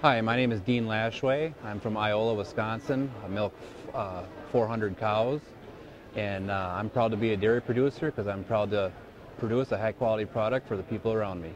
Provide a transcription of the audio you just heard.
Hi, my name is Dean Lashwa. I'm from Iola, Wisconsin. I milk uh, 400 cows, and uh, I'm proud to be a dairy producer because I'm proud to produce a high quality product for the people around me.